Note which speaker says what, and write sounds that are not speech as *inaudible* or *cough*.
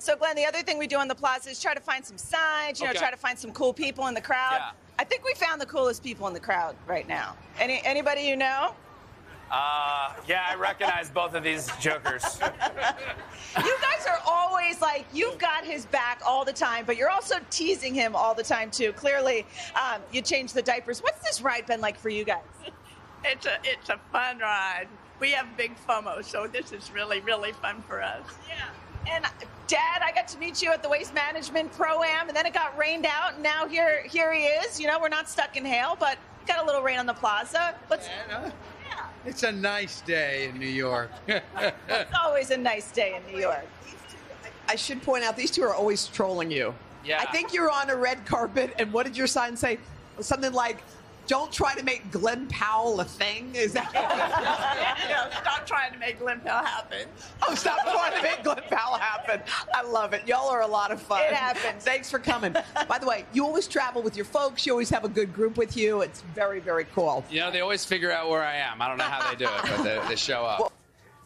Speaker 1: So, Glen, the other thing we do on the plaza is try to find some signs, you know,
Speaker 2: Okay.
Speaker 1: try to find some cool people in the crowd.
Speaker 2: Yeah.
Speaker 1: I think we found the coolest people in the crowd right now. Any anybody you know?
Speaker 2: Uh, yeah, I recognize both of these jokers. *laughs*
Speaker 1: You guys are always like, you've got his back all the time, but you're also teasing him all the time, too. Clearly, um, you changed the diapers. What's this ride been like for you guys?
Speaker 3: It's a it's a fun ride. We have big FOMO, so this is really really fun for us.
Speaker 1: Yeah. And Dad, I got to meet you at the Waste Management Pro Am, and then it got rained out, and now here here he is. You know, we're not stuck in hail, but got a little rain on the plaza. Let's, yeah.
Speaker 4: It's a nice day in New York. *laughs*
Speaker 1: It's always a nice day in New York.
Speaker 5: I should point out these two are always trolling you.
Speaker 2: Yeah.
Speaker 5: I think you're on a red carpet, and what did your sign say? Something like, "Don't try to make Glen Powell a thing." Is that?
Speaker 3: Yeah, *laughs* stop trying to make Glen Powell happen.
Speaker 5: oh, stop trying to make Glen Powell happen. I love it. Y'all are a lot of fun.
Speaker 1: It happens.
Speaker 5: Thanks for coming. By the way, you always travel with your folks. You always have a good group with you. It's very, very cool.
Speaker 6: You know, they always figure out where I am. I don't know how they do it, but they, they show up.